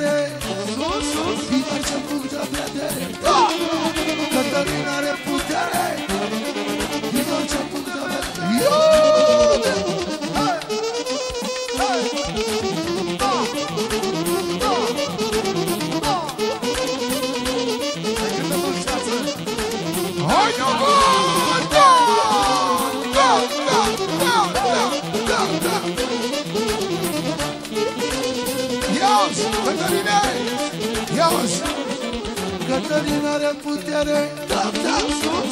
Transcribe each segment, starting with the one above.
putere Din orice punct de vedere are putere Da, da,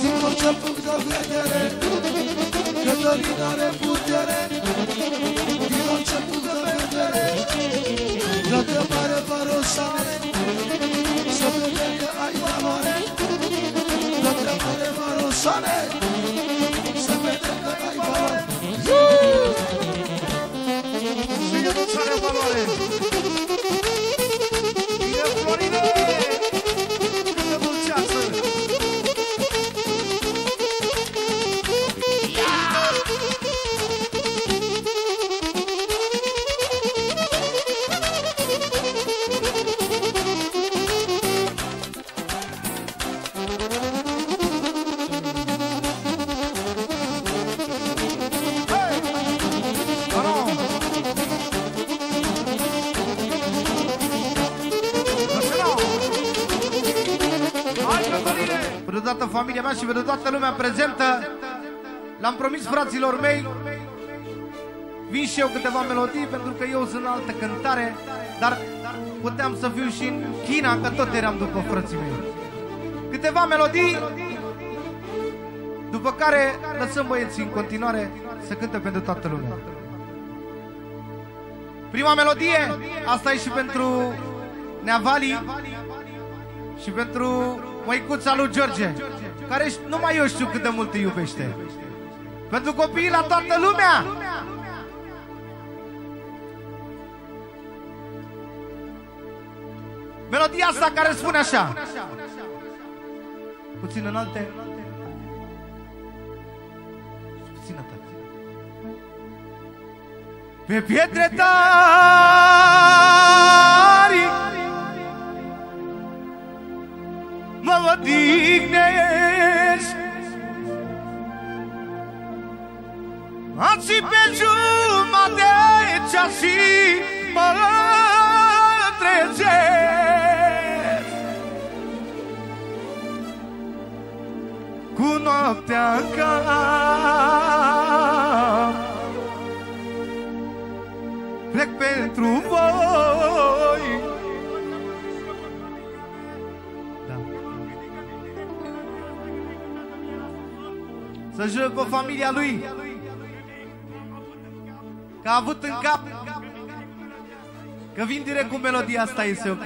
din orice punct de vedere. Cătălina are prezentă L-am promis fraților mei Vin și eu câteva melodii pentru că eu sunt în altă cântare Dar puteam să fiu și în China că tot eram după frații mei. Câteva melodii După care lăsăm băieții în continuare să cânte pentru toată lumea. Prima melodie, asta e și pentru Neavali și pentru măicuța lui George, care numai eu știu cât de mult îi iubește. Pentru copiii la toată lumea. Melodia asta care spune așa. Puțin înalte. Puțin atât. Pe pietre tari mă odihnesc. Azi pe jumătate ceas și mă trezesc. Cu noaptea în cap Plec pentru voi Să jură pe familia lui Că a avut în cap Că vin direct cu melodia asta este ok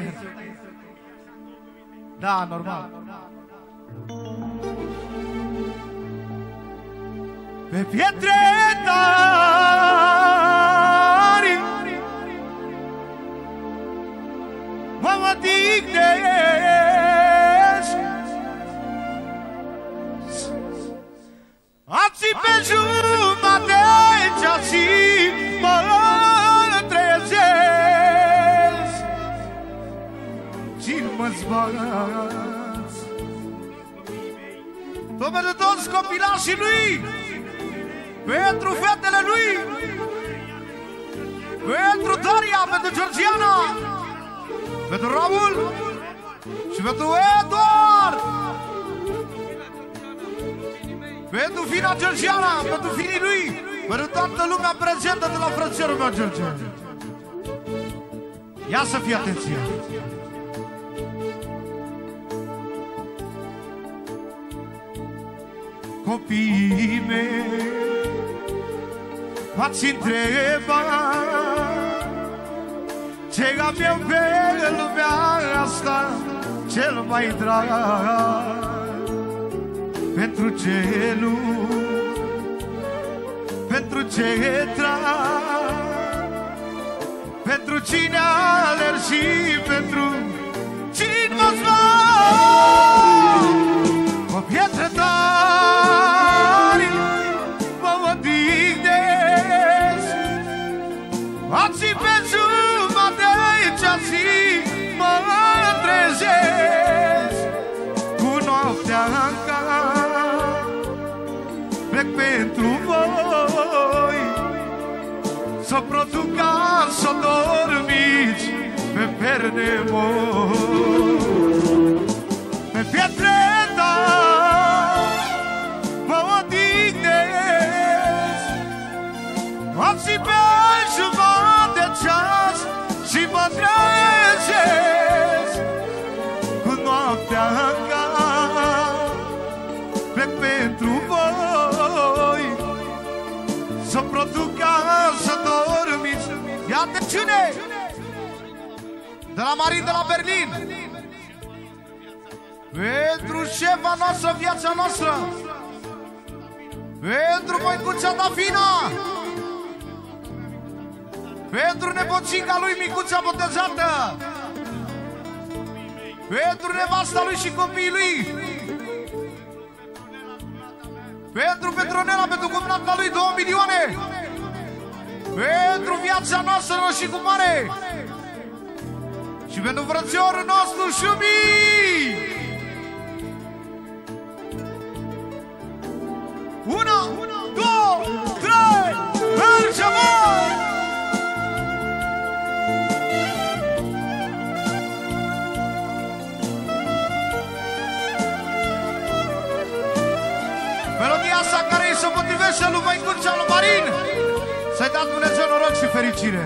Da, normal. Pe pietre tari Mă odihnesc Azi pe jumătate ceas și mă trezesc. Și mă zbați Tot pentru toți copilașii lui. Pentru fetele lui. Pentru Daria, pentru Georgiana. Pentru Raul. Și pentru Eduard Pentru fina Georgiana, pentru finii lui, pentru toată lumea prezentă de la frățierul meu George. Ia să fie atenție! Copiii mei m-ați întrebat Ce am eu pe lumea asta cel mai drag pentru ce nu Pentru ce trag Pentru cine alerg și pentru cine mă zbat Cu pietre tari mă odihnesc Azi pe Să produca să dormiți pe perne mor Pe pietre da vă odihnesc. Alții dormiți Ia atențiune! De la Marin, de la Berlin. Pentru șefa noastră, viața noastră. Pentru măicuța Dafina. Pentru nepoțica lui Micuța botezată. Pentru nevasta lui și copiii lui. Pentru Petronela, pentru cumnata lui 2 milioane Pentru viața noastră și cu mare. Și pentru frățiorul nostru Șubi Una, două, trei, mergem! Mai! Melodia asta care îi se potrivește lui Măicuța lui Marin Să-i dați Dumnezeu noroc și fericire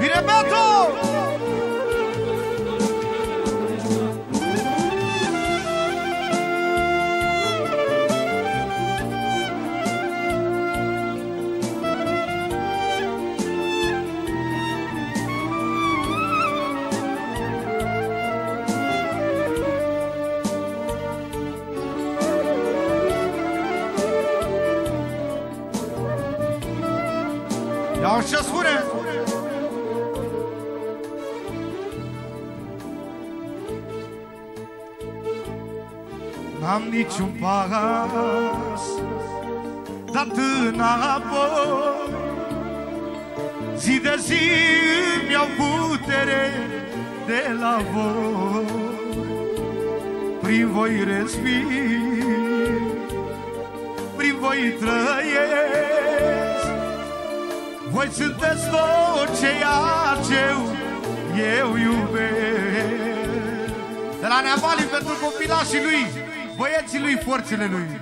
Bine, Beto! Niciun pas Dat înapoi. Zi de zi îmi iau putere de la voi. Prin voi respir Prin voi trăiesc. Voi sunteți tot ceea ce eu iubesc. De la Neavali pentru copilașii lui Băieții lui, forțele lui.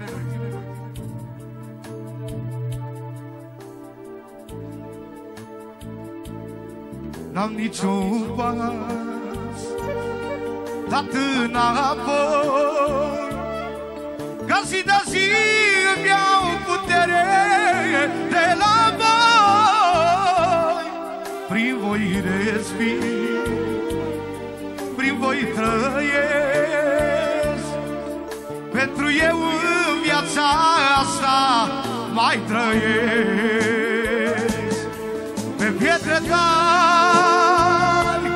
N-am niciun pas Dat înapoi. Ca zi de zi îmi iau putere de la voi. Prin voi respir Prin voi trăiesc. Pentru eu în viața asta mai trăiesc. Pe pietre tari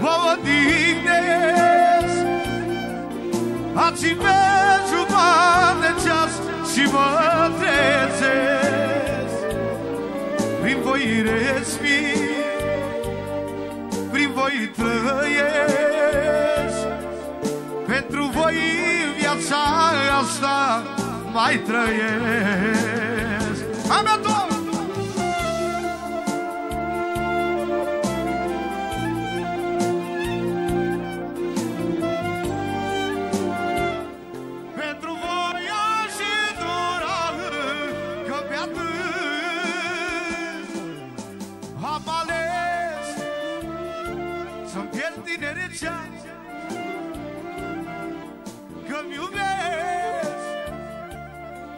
vă odihnesc. Ați pe jumătate de ceas și mă trezesc. Prin voi respir, prin voi trăiesc. Pentru voi viața asta mai trăiesc Amen, Domnul!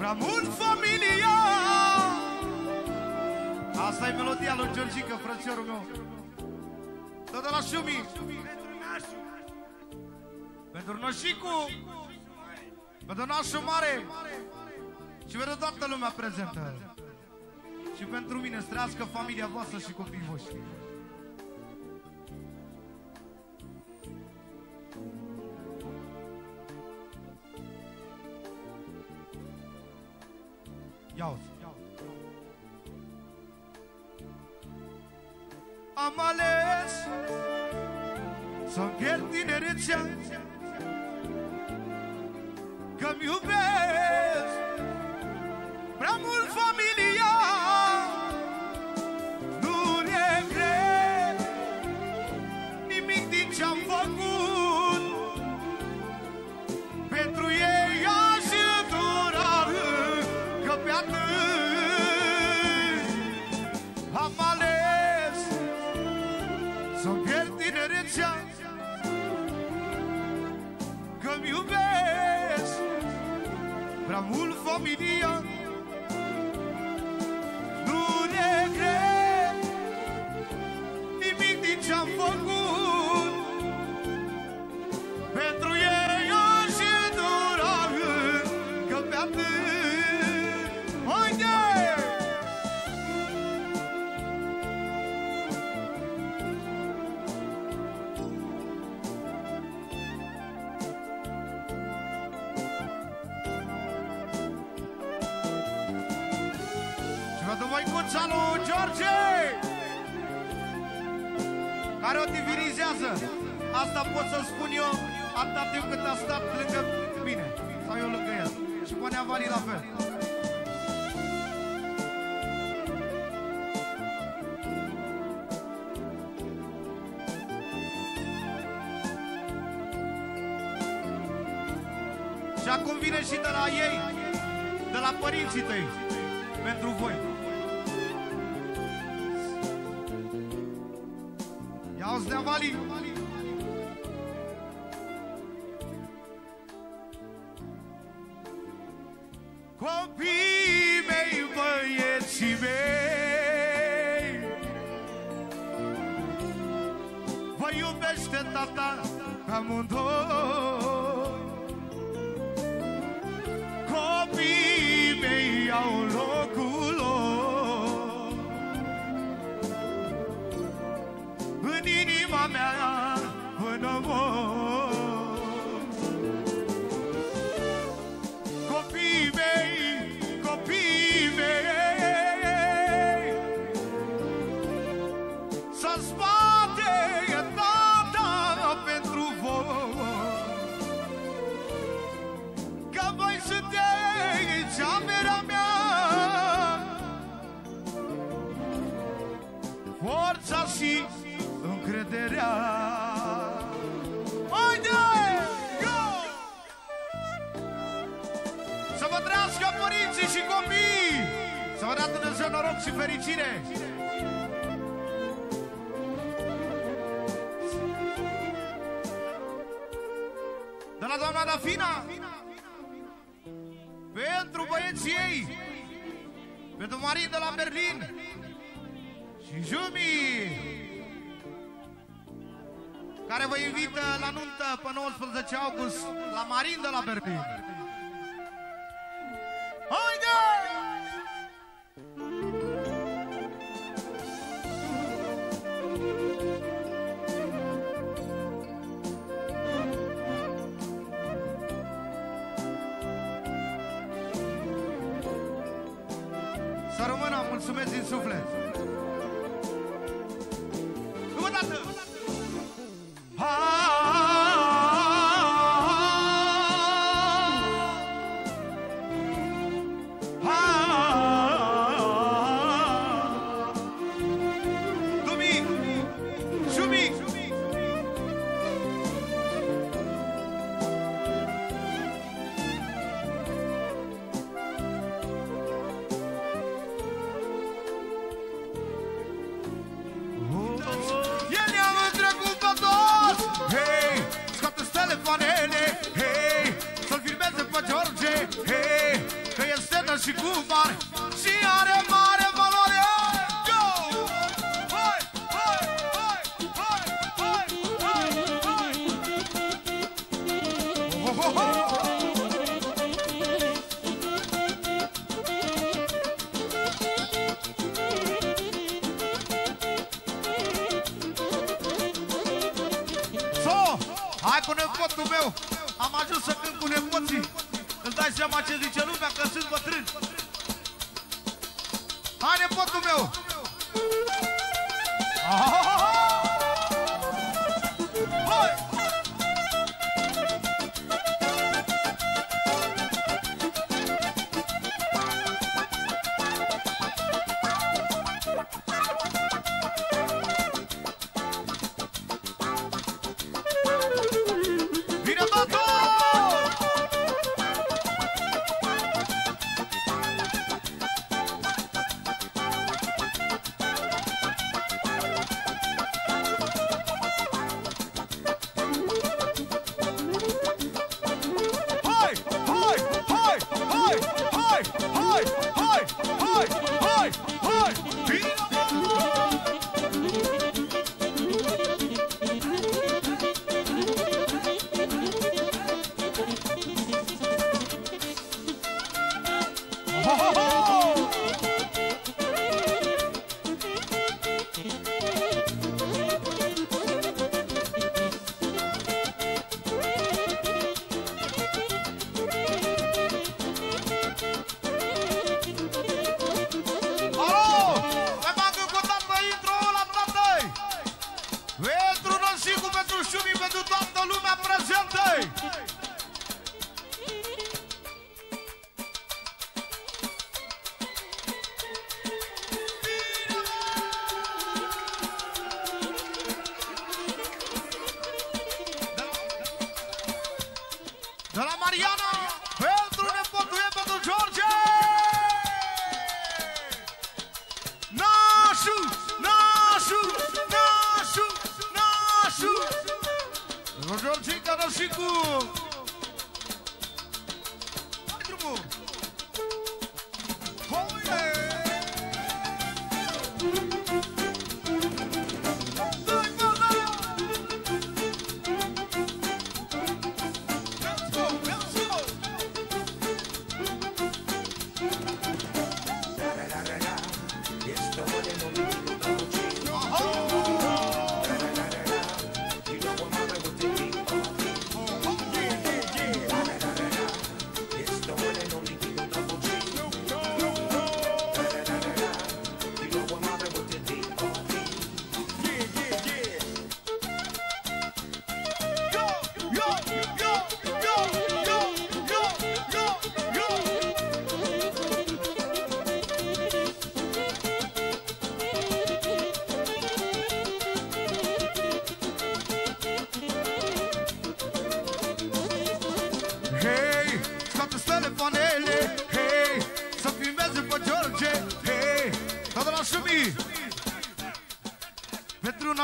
Prea mult familia. Asta e melodia lui Georgica, frățiorul meu. Tot de la Șumi. Pentru Noșicu. Pentru nașul mare. Și pentru toată lumea prezentă. Și pentru mine, să trăiască familia voastră și copiii voștri. 要子。am ales Să-mi pierd tinerețea Că-mi iubesc Prea mult mi día. care o divinizează. Asta pot să spun eu atâta timp cât a stat lângă mine sau eu lângă el. Și ponea Vali la fel. Și acum vine și de la ei, de la părinții tăi. care vă invită la nuntă pe 19 august la Marin de la Berlin.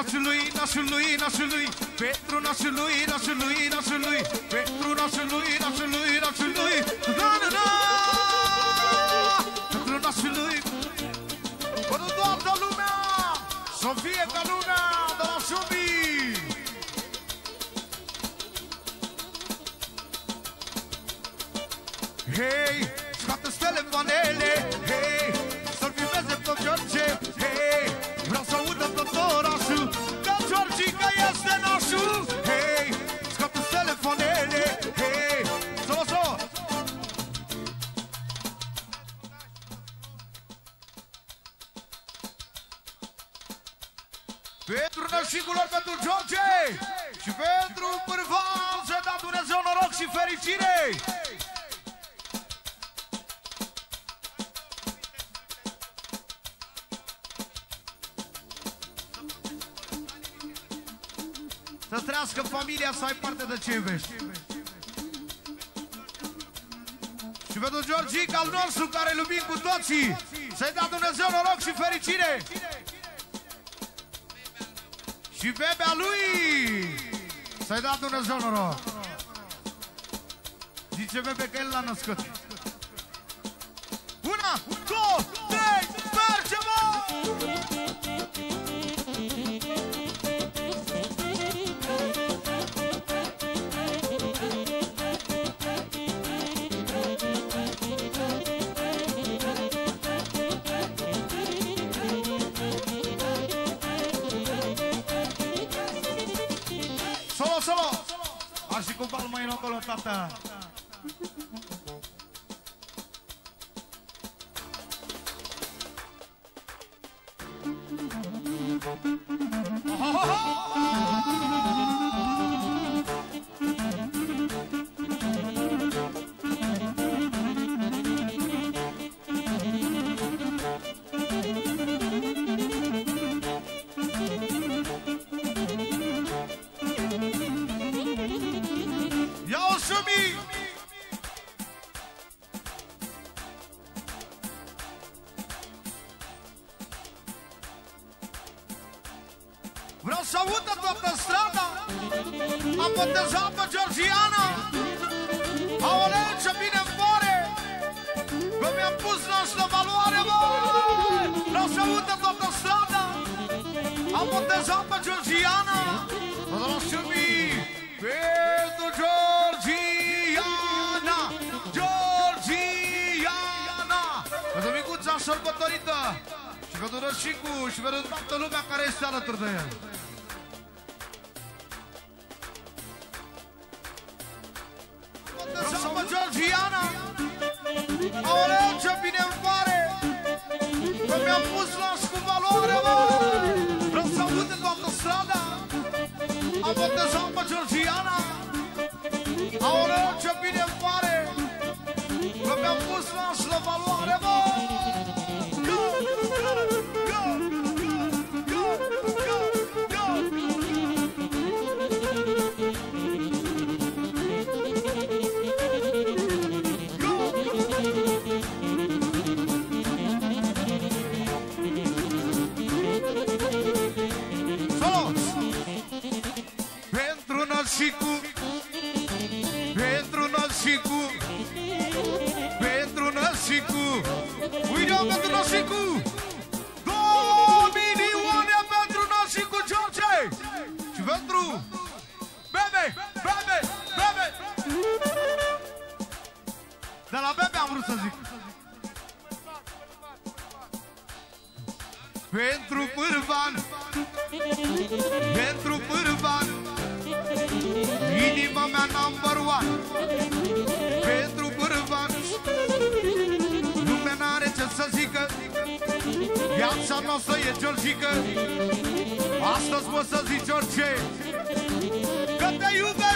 Pentru nașul lui, nașul lui, nașul lui Pentru nașul lui, Să trăiască familia, să ai parte de ce iubești. Și pentru Georgica al nostru, care îl iubim cu toții, să-i dea Dumnezeu noroc și fericire. Și bebea lui, să-i dea Dumnezeu noroc. Zice bebe că el l-a născut. Una, două, și cu palma în acolo, sărbătorită! Și pentru Rășicu Și pentru toată lumea care este alături de el. Botezat pe Georgiana! Aoleu, ce bine îmi pare! Că mi-am pus las cu valoare, mă! Vreau să aud în toată strada Am botezat pe Georgiana. Aoleu, ce bine îmi Viața noastră e Georgică Astăzi pot să zici orice. Că te iubește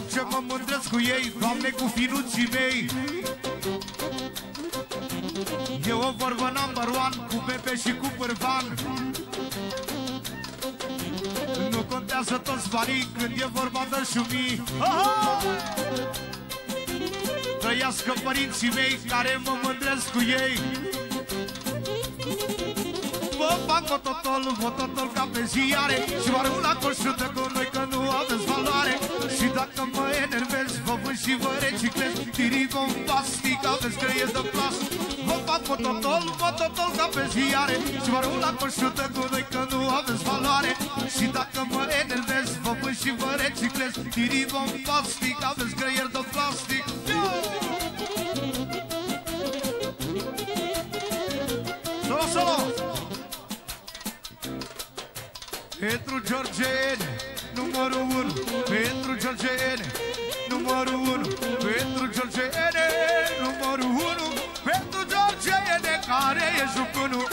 Am ce mă mândresc cu ei, doamne, cu finuții mei. E o vorbă number one, cu Pepe și cu Pârvan Nu contează toți banii când e vorba de șumii. Aha! Trăiască părinții mei care mă mândresc cu ei Vă fac mototol, mototol ca pe ziare. Și vă arunc la coșută cu noi că nu aveți valoare. Și dacă mă enervez, vă vând și vă reciclez. Tirii bombastic, aveți creier de plastic Vă fac mototol, mototol ca pe ziare. Și vă arunc la coșută cu noi că nu aveți valoare. Și dacă mă enervez, vă vând și vă reciclez. Tirii bombastic, aveți creier de plastic. Solo, solo! Pentru Georgene, numărul 1 Pentru Georgene, numărul 1 Pentru Georgene, numărul 1 Pentru Georgene, care e jucunul.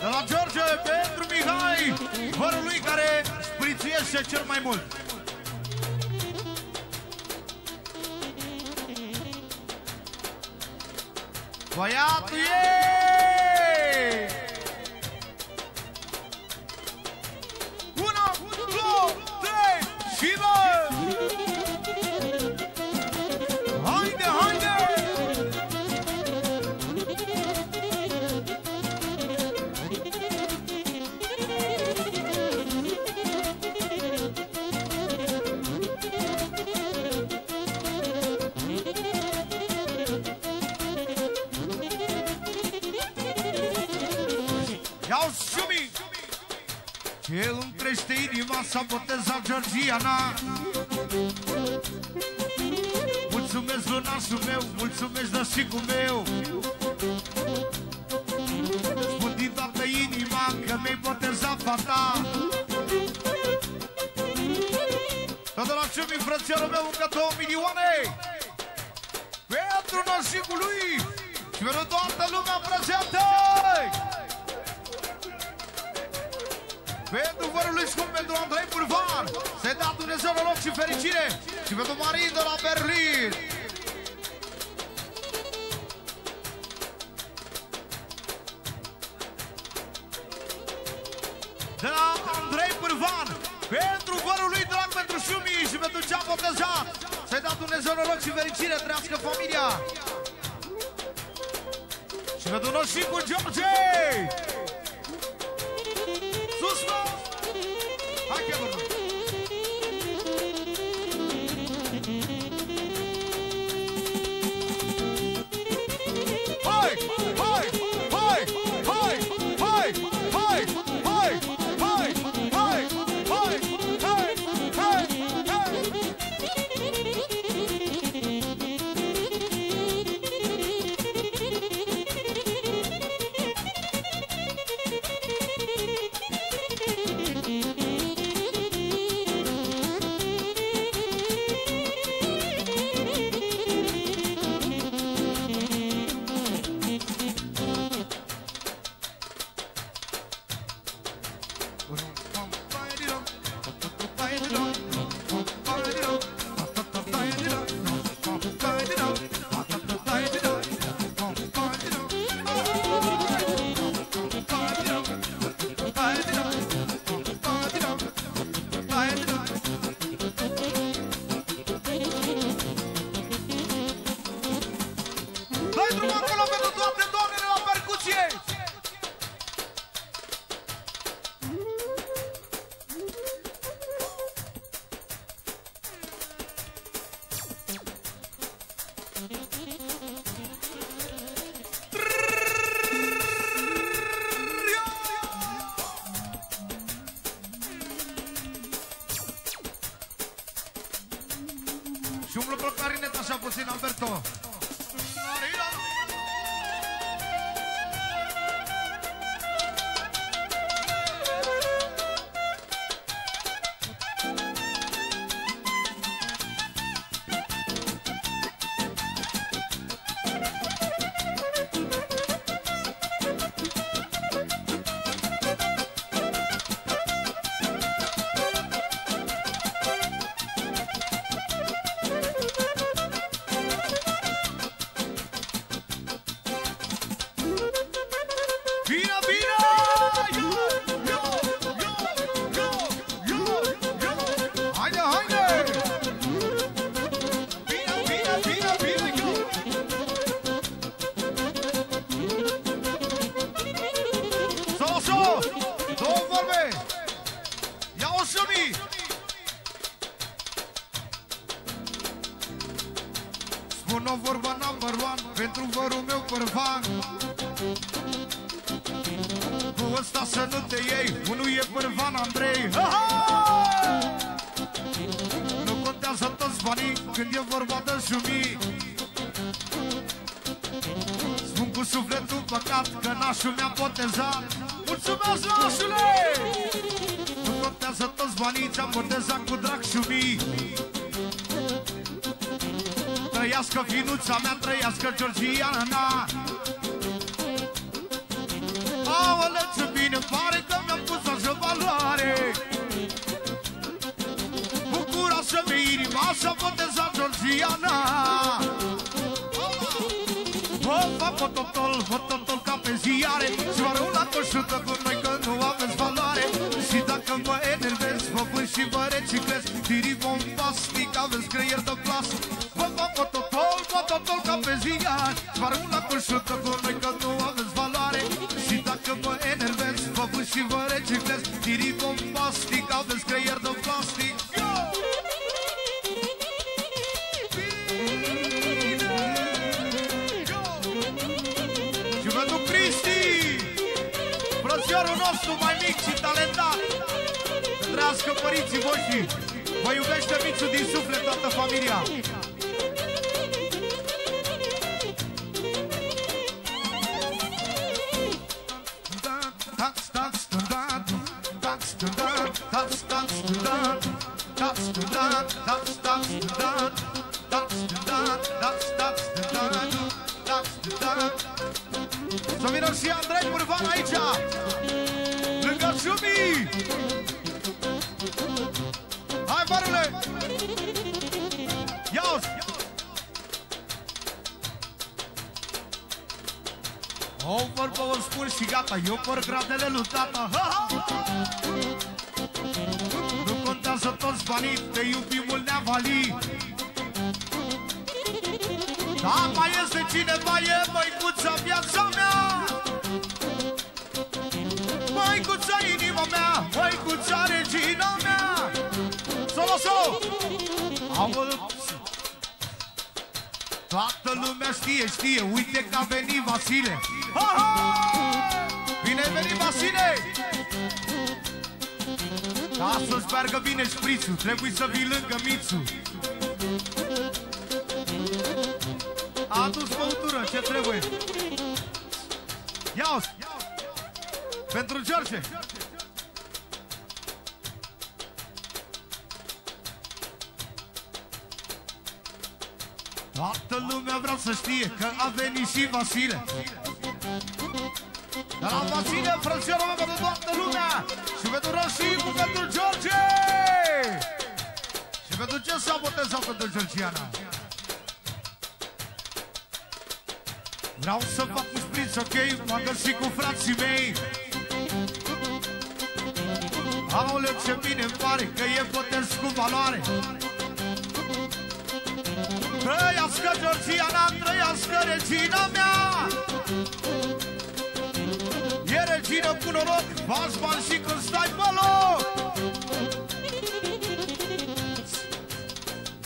De la George, pentru Mihai Vărul lui care sprițuiește cel mai mult. Băiatul ei! Iau șumi! Ce îmi crește inima s-a botezat Georgiana. Mulțumesc lunașul meu, mulțumesc dășicul meu. Spun din toată inima că mi-ai botezat fata. Toată la ciumi, frățiorul meu, încă două milioane. Pentru nășicul lui și pentru toată lumea prezentă Pentru vărul lui scump, pentru Andrei Burvan Se da Dumnezeu la loc și fericire. Și pentru Marin de la Berlin. De la Andrei Burvan Pentru vărul lui Drag, pentru Șumi și pentru Ceapă Tăjan Se dat Dumnezeu la loc și fericire, trăiască familia. Și pentru Noșicu George! Who's wrong? Să nu te iei Unul e Pârvan Andrei. Ha, ha! Nu contează toți banii Când e vorba de jumii. Spun cu sufletul păcat Că nașul mi-a botezat. Mulțumesc, nașule! Nu contează toți banii Ți-am botezat cu drag jumii. Trăiască finuța mea Trăiască Georgiana. Aoleu, ce bine pare valoare Bucură-se-mi inima să boteza Georgiana. Opa, pototol, pototol ca pe ziare. Și vă rog la coșută cu noi că nu aveți valoare. Și dacă mă enervez, vă pun și vă reciclez. Tiri bombastic, aveți creier de plastic Opa, pototol, pototol ca pe ziare. Și vă rog la coșută cu noi că nu și vă reciclez Tiri bombastic, aveți creier de plastic Yo! Și pentru Cristi Frățiorul nostru mai mic și talentat Să trăiască părinții voștri Vă iubește Mițu din suflet toată familia ダンス O vorbă o spun și gata Eu por gradele lui tata. Ha, ha. Nu contează toți banii Te iubim mult ne vali Da, mai este cineva E măicuța viața mea. Măicuța inima mea Măicuța regina mea. Solo, solo! Aoleu! Toată lumea știe, știe Uite că a venit Vasile. ha, ha! Bine ai venit Vasile Ca să-ți meargă bine șprițul Trebuie să vii lângă Mițu A adus băutură, ce trebuie? Ia-o! Pentru George! Toată lumea vrea să știe că a venit și Vasile De la Vasile, frățiorul meu pentru toată lumea? Și pentru Roșicu, pentru George! Și pentru ce s-a botezat pentru Georgiana? Vreau să fac un spritz, ok? M-am găsit cu frații mei. Aoleu, ce bine îmi pare că e botez cu valoare. Trăiască Georgiana, trăiască regina mea E regină cu noroc, bați bani și când stai pe loc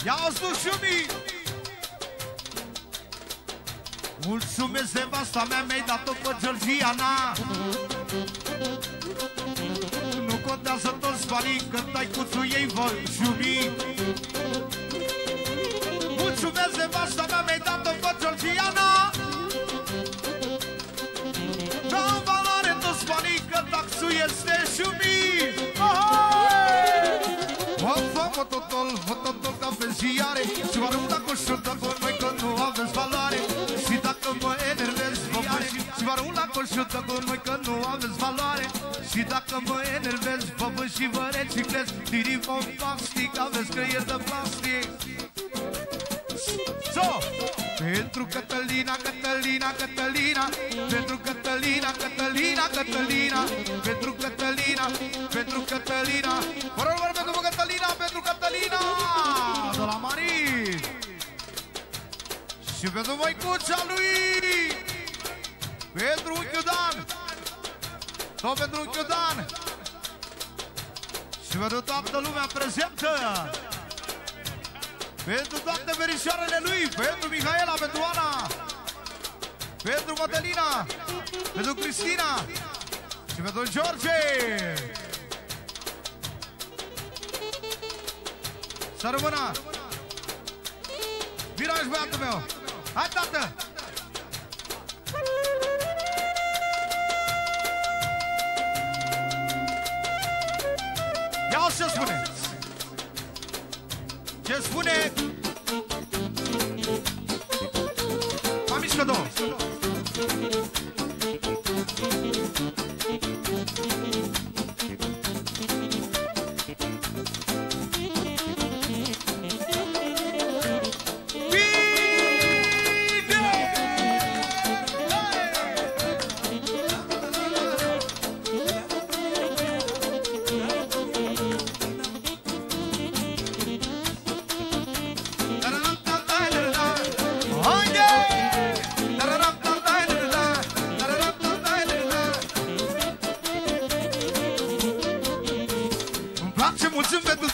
Ia-ți dușumii Mulțumesc de vasta mea, mi-ai dat-o pe Georgiana! Nu contează toți banii, când dai cuțul ei vă jumi ziare. Și vă arunc cu șută cu noi că nu aveți valoare. Și dacă mă enervez, vă văd și Și vă arunc la coșută cu noi că nu aveți valoare. Și dacă mă enervez, vă văd și vă reciclez. Tiri bombastic, aveți creier de plastic. So! Pentru Cătălina, Cătălina, Cătălina Pentru Cătălina, Cătălina, Cătălina Pentru Cătălina, pentru Cătălina. Vă rog, vă rog, pentru Cătălina, pentru Cătălina De la Marin Și pentru măicuța lui Pentru unchiul Dan Tot pentru unchiul Dan Și pentru toată lumea prezentă pentru toate verișoarele lui, pentru Mihaela, pentru Ana, pentru Mădălina, pentru Cristina și pentru George. Să rămână! Vino aici, băiatul meu! Hai, tată! Ia ce spune! Ce spune? Mai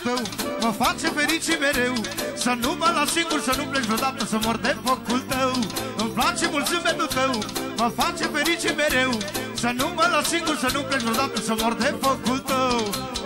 tău. Mă face fericit mereu. Să nu mă las singur, să nu pleci vreodată Să mor de focul tău. Îmi place mult zâmbetul tău. Mă face fericit mereu. Să nu mă las singur, să nu pleci vreodată Să mor de focul tău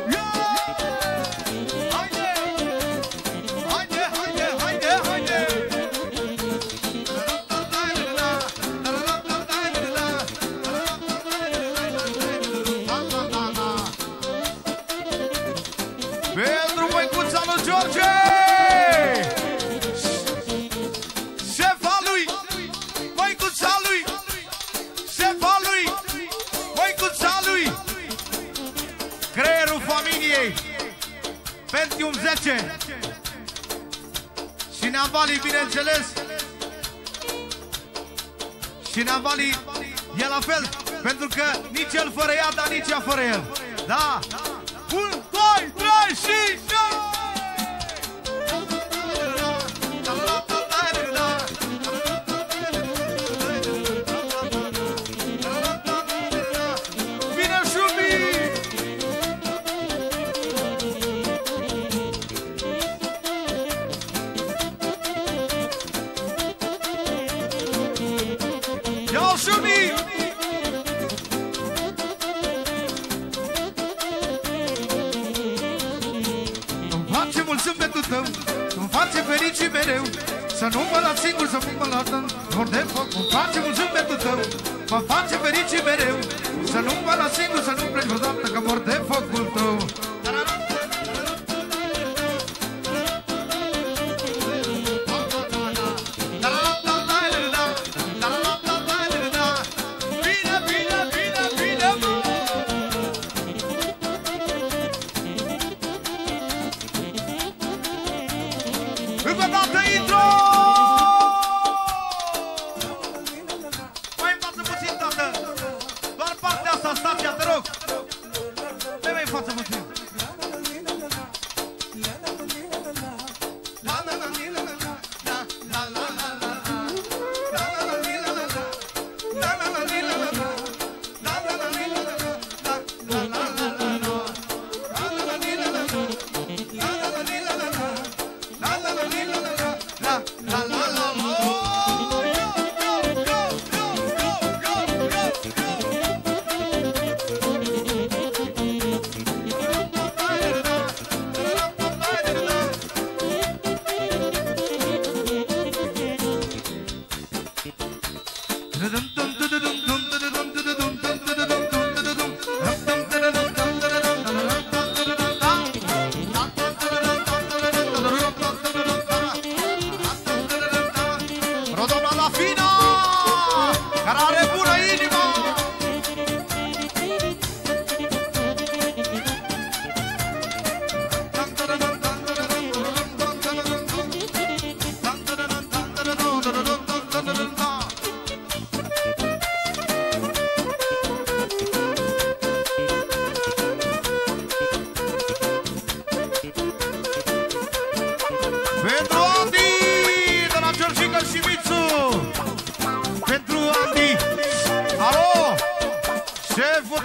Să nu mă las singur, să fic mă lasă de foc, îmi face un zâmbetul tău. Mă face fericit mereu. Să nu mă las singur, să nu pleci vreodată Că mor de focul tău. Tarara!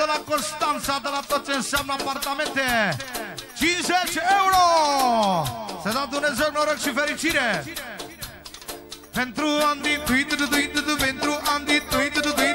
de la Constanța, de la tot ce înseamnă apartamente 50 euro! Să da Dumnezeu noroc și fericire! Pentru Andy, pentru Andy, pentru Andy, pentru Andy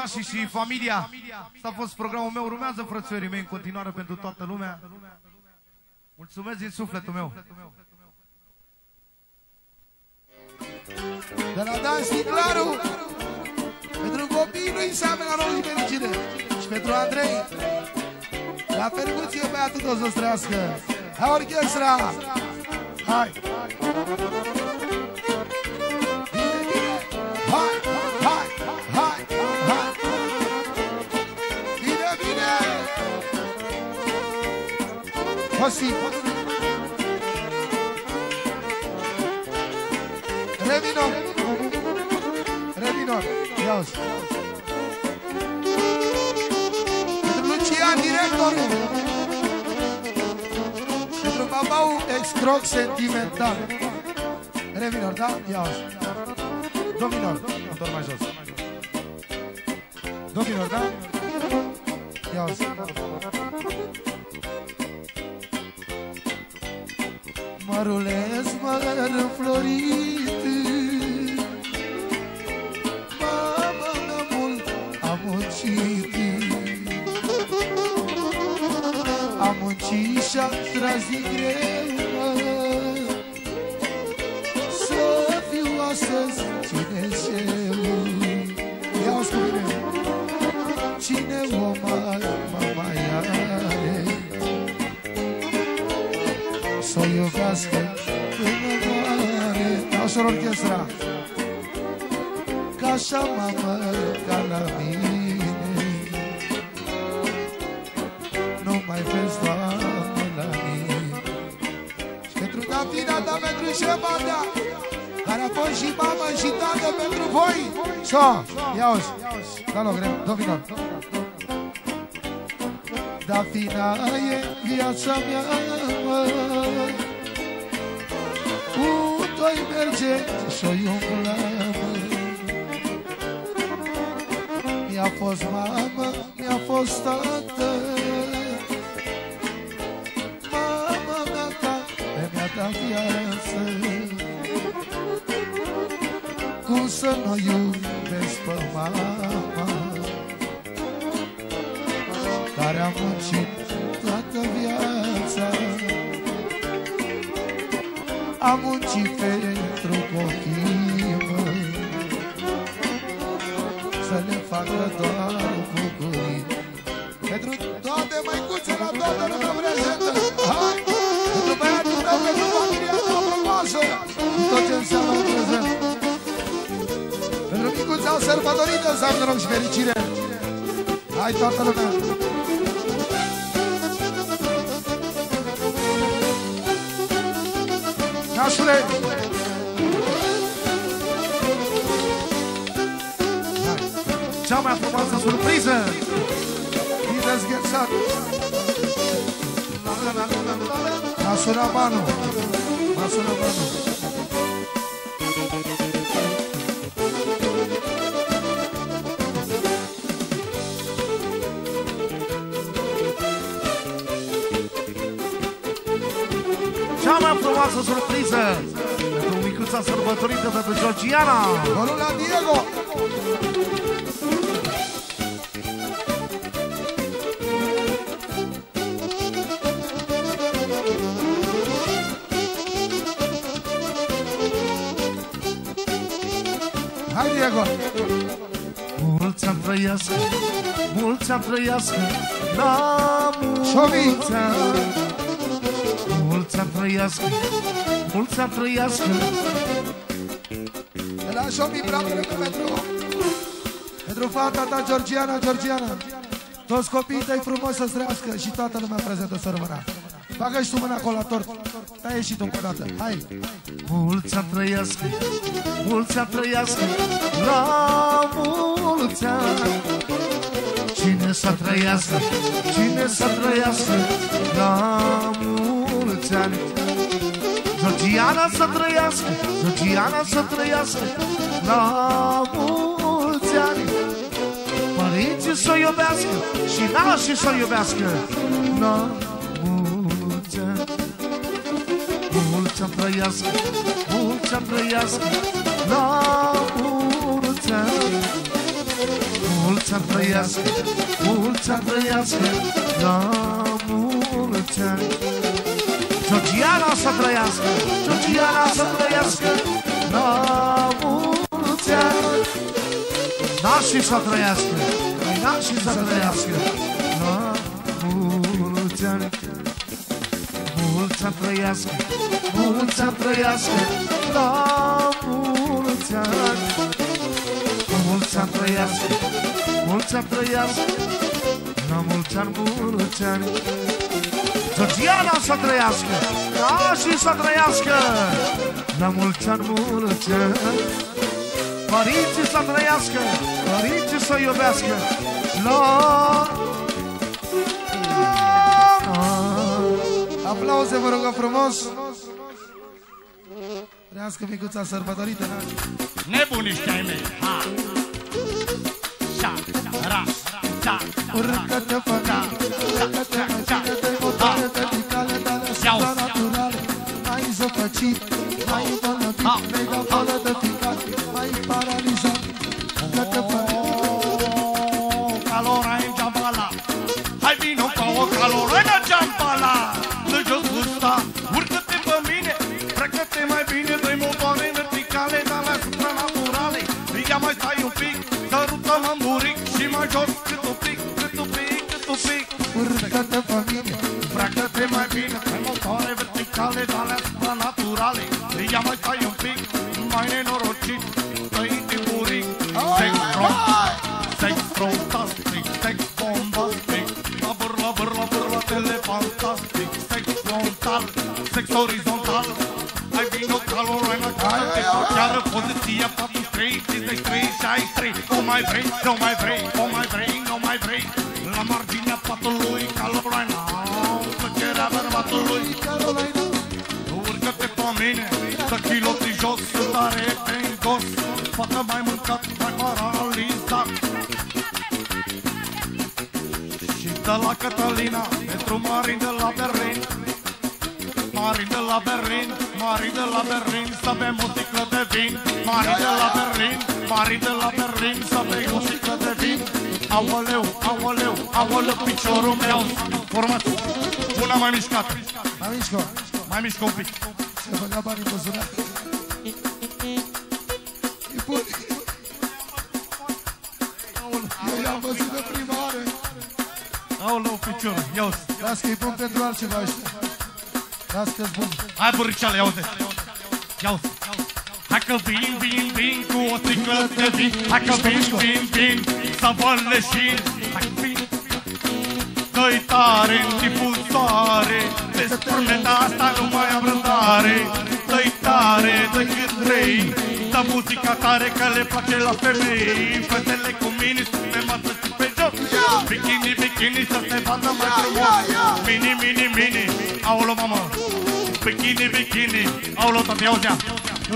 copilașii și familia. Asta a fost programul meu Urmează frățiorii mei în continuare pentru toată lumea. Mulțumesc din sufletul meu. De la Dan Sticlaru Pentru copiii lui înseamnă la rolul fericire. Și pentru Andrei La percuție băiatul tot să-ți trăiască. Hai orchestra! Hai! Bine, Re minor Ia uzi Pentru Lucian, directorul Pentru babau excroc sentimental Re minor, da? Ia uzi Do minor dor mai jos Do minor, da? Ia uzi Mărulesc măr înflorit Mama mea mult am muncit Am muncit și-am tras din greu mă. Să fiu astăzi moare Dau și orchestra. Ca așa mamă ca la mine. Nu mai vezi, Doamne, la mine. Și pentru Dafina ta, pentru șefa ta Care a fost și mamă și tată pentru voi. So, ia uzi Da loc, Domino Dafina e viața mea, mă Cu doi merge și-o umbla, mă Mi-a fost mamă, mi-a fost tată. Mama mea, tată, mi-a dat viață. Cum să nu iubesc pe mama? Care a muncit A muncit pentru copii, măi. Să le facă doar bucurii Pentru toate măicuțe la toată lumea prezentă. Hai! Pentru băiatul tău, pentru familia ta frumoasă. Și tot ce înseamnă un prezent. Pentru micuța sărbătorită să am noroc și fericire. Hai toată lumea! Nașule! Cea mai frumoasă surpriză Bine zghețat! M-a sunat banul! M-a sunat banul! Frumoasă surpriză Pentru micuța sărbătorită pentru Georgiana Corul la Diego! Hai, Diego! Mulți ani trăiască Mulți ani trăiască La Șovi! mulți ani Mulți ani trăiască Mulți ani trăiască. De la Șovi, bravo pentru Pentru fata ta, Georgiana, Georgiana. Toți copiii tăi frumos să-ți trăiască Și toată lumea prezentă să rămână. Bagă și tu mâna acolo la tort. Taie și tu încă o dată, hai. Mulți ani trăiască Mulți ani trăiască La mulți ani. Cine să trăiască Cine să trăiască La mulți ani Georgiana să trăiască, Georgiana să trăiască La mulți ani. Părinții să o iubească și nașii să o iubească La mulți ani. Mulți ani trăiască, mulți ani trăiască La mulți ani. Mulți ani trăiască, mulți ani trăiască La mulți ani. Georgiana să trăiască, Georgiana să trăiască, la mulți ani. Nașii să trăiască, nașii să trăiască, la mulți ani. Mulți-am trăiască, mulți-am trăiască, la mulți ani. Mulți-am trăiască, mulți-am trăiască, la mulți ani, mulți ani. Georgiana să trăiască, nașii să trăiască, la mulți ani, mulți ani. Părinții să trăiască, părinții să iubească, la... Aplauze, vă rugăm frumos! Trească micuța sărbătorită, da? Nebuniști ai mei, ha! Șa, ra, șa, Urcă-te pe mine, urcă-te mai bine de motoare verticale, dar Iau. asupra naturale. Mai zăpăcit, mai îmbolnăvit, mai de bolă de picat, verticale Dar la supranaturale Ia mai stai un pic, mai nenorocit. Dă-i din buric, sex from Sex fantastic, sex bombastic Labăr, labăr, labăr, la telefantastic Sex frontal, sex horizontal. Ai vino caloră în acasă Te chiară poziția 43, 53, 63 Nu mai vrei, nu mai vrei, nu tare pe gos Fată mai mâncat, mai paralizat Și de la Catalina, pentru Marin de la Berlin. Marin de la Berlin, Marin de la Berlin Să bem o sticlă de vin. Marin de la Berlin, Marin de la Berlin Să bem o sticlă de vin. Aoleu, aoleu, aoleu, piciorul meu. Formați, una mai mișcată mai mișcă, mai mișcă un pic. se băga banii pe buzunar. Aoleu, piciorul, ia uzi. Las că-i bun pentru altceva ăștia. Las că-s bun. Hai băricale, ia uzi. Ia uzi. Hai că vin, vin, vin cu o sticlă de vin Hai că vin, vin, vin să vă leșin Hai că vin Dă-i tare în difuzoare Despre asta nu mai am răbdare Dă-i tare de cât vrei Dă muzica tare că le place la femei Fetele cu mini să te vadă și pe jos Bikini, bikini să te vadă mai frumos. Mini, mini, mini Aolo, mamă. Bikini, bikini Aolo, tot i-auzea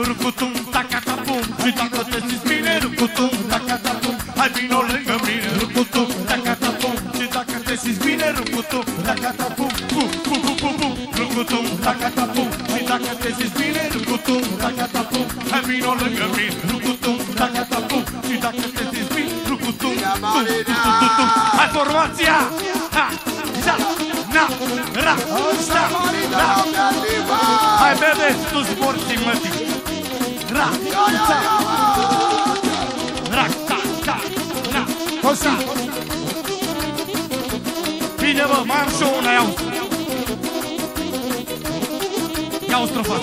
Rucutum, tacatapum Și dacă te simți bine Rucutum, tacatapum Hai vino lângă mine. Rucutum, tacatapum Și dacă te simți bine Rucutum, tacatapum Pu, pu, pu, pu, pu. Rucutum, tacatapum Și dacă te simți bine Rucutum, tacatapum Hai vino lângă mine. Rucutum, tacatapum Și dacă te simți bine Rucutum, tu, tu, tu, tu, tu Hai formația Ha, da, na, ra, da, da Hai bebe, tu sporții mătii Ra, da, ra, ta, ta, na, Cosi, Bine bă, mai am și eu una, iau Iau strofa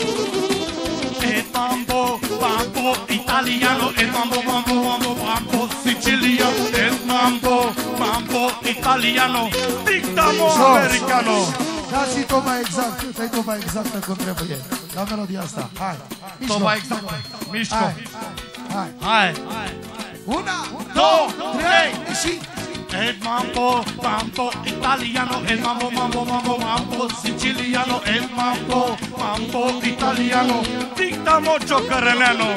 E mambo, mambo italiano E mambo, mambo, mambo, mambo siciliano E mambo, mambo italiano Dictamo americano da și tot mai exact, dai tot mai exactă cum trebuie. La melodia asta, hai. Mișco. Tot mai exact Mișco Hai, hai. Hai Una, Două, trei și... El mambo, mambo italiano, el mambo, mambo, mambo, mambo siciliano, el mambo, mambo italiano, dictamo ciocărăleanu.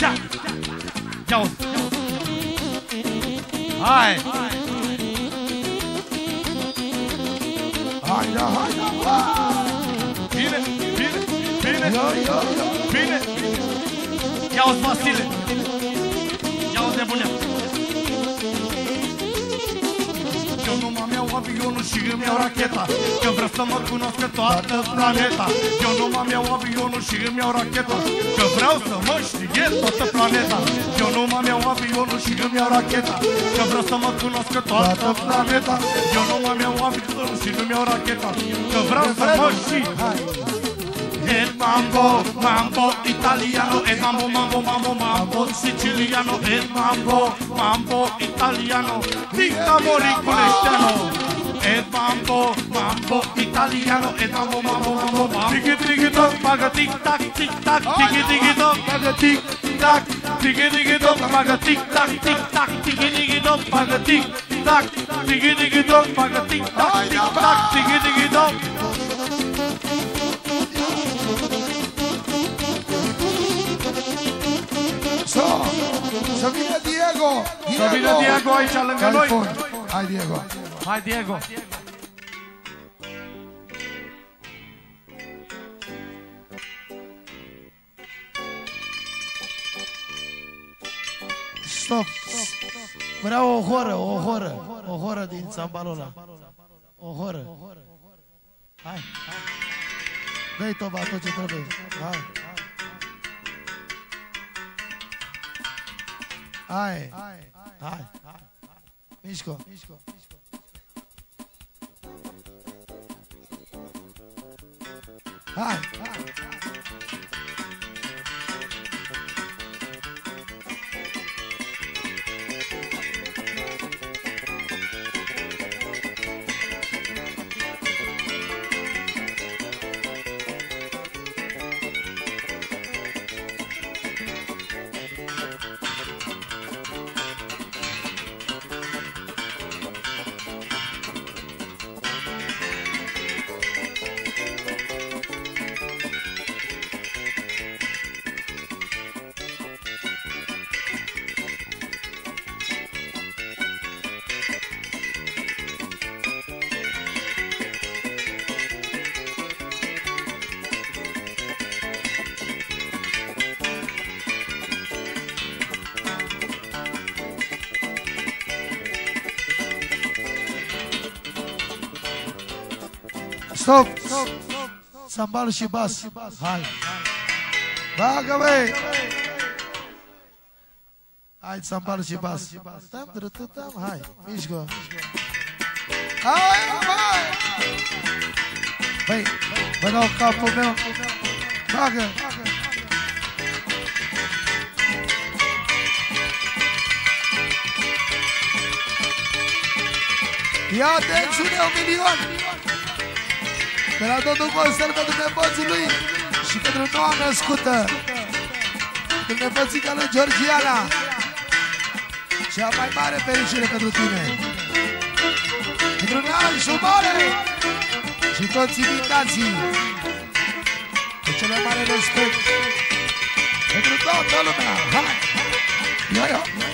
Ia, ia Hai, Hai, da, hai, da, hai. bine, bine, bine, Yo, yo, yo. Bine! Ia-o-ți, Vasile! Avionul și îmi iau racheta Că vreau să mă cunoască toată planeta. Eu nu mă iau avionul și îmi iau racheta Că vreau să mă știe toată planeta. Eu nu mă iau avionul și îmi iau racheta Că vreau să mă cunoască toată planeta. Eu nu mă iau avionul și îmi iau racheta Că vreau să mă știe. El mambo, mambo italiano, el mambo, mambo, mambo, mambo siciliano, el mambo, mambo italiano, tica moriculeșteano. El mambo, mambo italiano, el mambo, mambo, mambo, mambo. Tiki tiki toc, bagă tic tac, tic tac, tiki tiki toc, bagă tic tac, tiki tiki toc, bagă tic tac, tic tac, tiki tiki toc, bagă tic tac, tiki tiki toc, bagă tic tac, tic tac, tiki tiki toc. So, să vină Diego. Să vină Diego aici lângă noi. Califon. Hai, Diego. Hai, Diego! Stop. Vreau o horă, o horă, o horă din țambalul ăla. O horă. Hai. Dă-i toba tot ce trebuie. Hai. Hai. Hai. Mișco. Hai. Stop. Sambal și bas. Hai. Bagă, băi. Hai, sambal și bas. Tam, drătă, tam, hai. Mișcă. Hai, hai. Băi, vă dau capul meu. Bagă. Ia atențiune, un milion. De la domnul Consel pentru nepoții lui și pentru noua născută. Pentru nepoțica lui Georgiana. Cea mai mare fericire pentru tine. Pentru Neal și Mare și toți invitații. Cu cele mare respect. Pentru toată lumea. Hai! Ia, ia!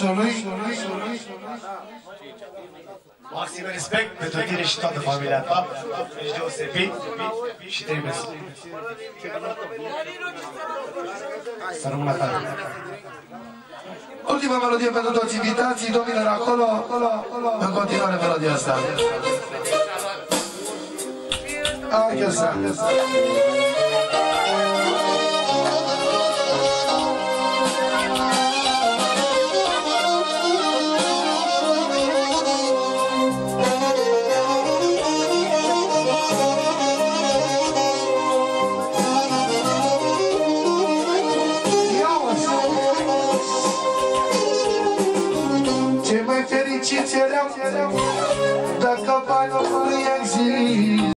Coșului. Maxim respect pentru tine și toată familia ta. Ești deosebit și trebuie să... Să rămână tare. Ultima melodie pentru toți invitații, domnilor, acolo, acolo, acolo, în continuare melodia asta. Hai că să...